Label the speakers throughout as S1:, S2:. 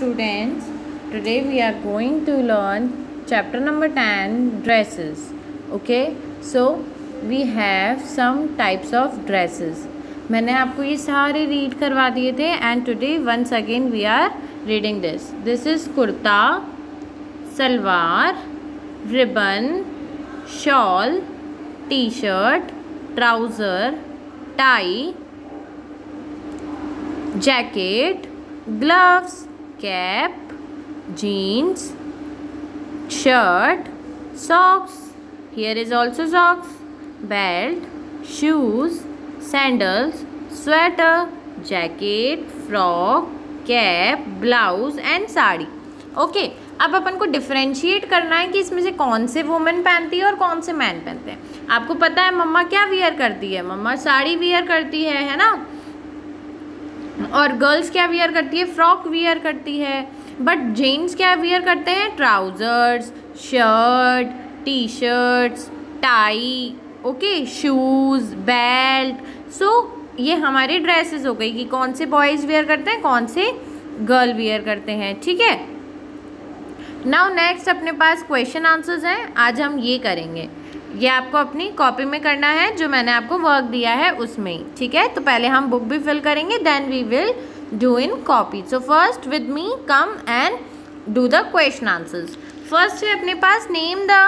S1: students today we are going to learn chapter number 10 dresses okay so we have some types of dresses मैंने आपको ये सारे read करवा दिए थे and today once again we are reading this this is kurta salwar ribbon shawl T shirt trousers tie jacket gloves cap, jeans, shirt, socks. Here is also socks. Belt, shoes, sandals, sweater, jacket, frock cap blouse and sari okay अब अपन को differentiate करना है कि इसमें से कौन से वुमेन पहनती है और कौन से मैन पहनते हैं। आपको पता है मम्मा क्या वियर करती है? मम्मा साड़ी वियर करती है है ना? और गर्ल्स क्या वियर करती है? फ्रॉक वियर करती है। बट जेंट्स क्या वियर करते हैं? Trousers shirt T shirts tie okay shoes belt so ये हमारे ड्रेसेस हो गई कि कौन से बॉयज़ वियर करते हैं, कौन से गर्ल वियर करते हैं, ठीक है? नाउ नेक्स्ट अपने पास क्वेश्चन आंसर्स हैं। आज हम ये करेंगे। ये आपको अपनी कॉपी में करना है जो मैंने आपको वर्क दिया है उसमें ठीक है? तो पहले हम बुक भी फिल करेंगे then we will do in copy so first with me come and do the question answers first है अपने पास name the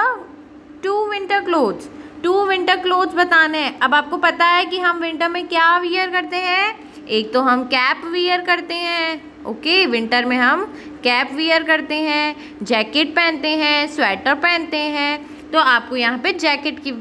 S1: two winter clothes two winter clothes बताने हैं। अब आपको पता है कि हम विंटर में क्या वियर करते हैं? एक तो हम कैप वियर करते हैं ओके okay, विंटर में हम कैप वियर करते हैं जैकेट पहनते हैं स्वेटर पहनते हैं। तो आपको यहाँ पे जैकेट की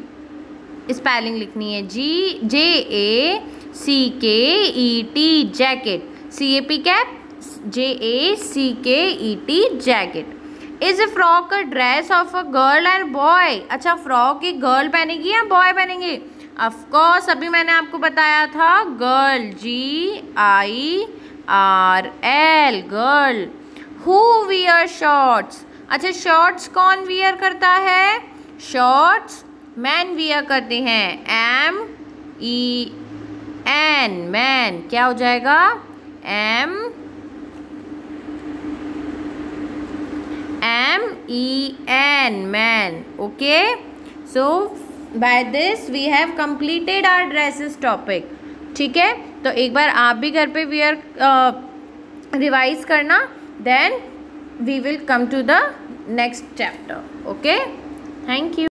S1: स्पेलिंग लिखनी है. जी J A C K E T jacket C A P cap J A C K E T jacket is a frock a dress of a girl and boy अच्छा फ्रॉक एक girl पहनेगी या boy पहनेंगे? Of course अभी मैंने आपको बताया था girl G I R L girl who wear shorts अच्छा शॉर्ट्स कौन वियर करता है? शॉर्ट्स मैन वियर करते हैं। M, E, N, man. क्या हो जाएगा? M M, E, N, man. Okay? So by this we have completed our dresses topic ठीक है? तो एक बार आप भी घर पे वियर रिवाइज करना then we will come to the next chapter okay? Thank you.